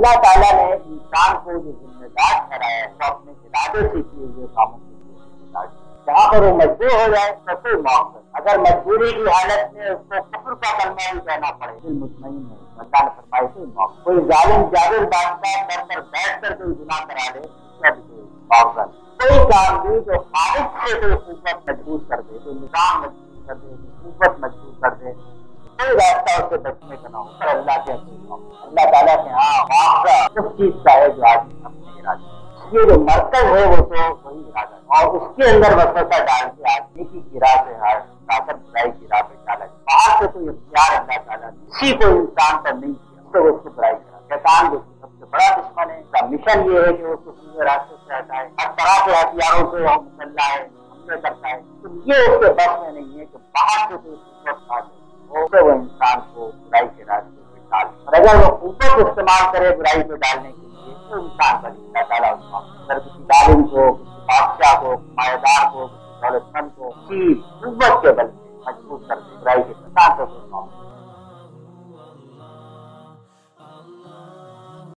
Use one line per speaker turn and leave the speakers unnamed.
अल्लाह ताला ने इंसान को जो जिम्मेदार ठहराया है तो अपने इरादे से किए हुए कामों के लिए जहाँ पर वो मजबूर हो जाए तो कोई मौत अगर मजबूरी की हालत में उसको कुफर का कलमा भी कहना पड़े मुतमिन है। अल्लाह ने फरमाई कोई मौत कोई जालिम, जाबिर बादशाह सर पर बैठ कर कोई गुनाह करा दे भी कोई काम भी जो खालिद से कोई कुत मज़बूत कर दे, कोई निज़ाम मज़बूत कर दे कुत मज़बूत कर दे। कोई रास्ता उससे बचने का ना हो, पर अल्लाह के अल्लाह ताला के हाँ चीज़ का है जो आज ये जो मरकज है वो तो वही इरादा और उसके अंदर वसवसा डाल के आदमी की गिरा से हर ताकत बुराई राह पे डाला बाहर से कोई इख्तियार अल्लाह ताला किसी को इंसान पर नहीं किया तो उसको बुराई करा। शैतान जो सबसे बड़ा दुश्मन है, उसका मिशन ये है कि वो सीधे रास्ते से हटाए हर तरह के हथियारों से वो मुसल्ला है, हमले करता है। तो ये उसके बस में नहीं है कि बाहर से होकर वो इंसान को बुराई के रास्ते और अगर वो को इस्तेमाल करे बुराई को डालने के लिए तो इंसान बन ताला उसका अगर किसी दालिम को, किसी बादशाह को मायेदार को, किसी दौलतमंद को, किसी कुत के बल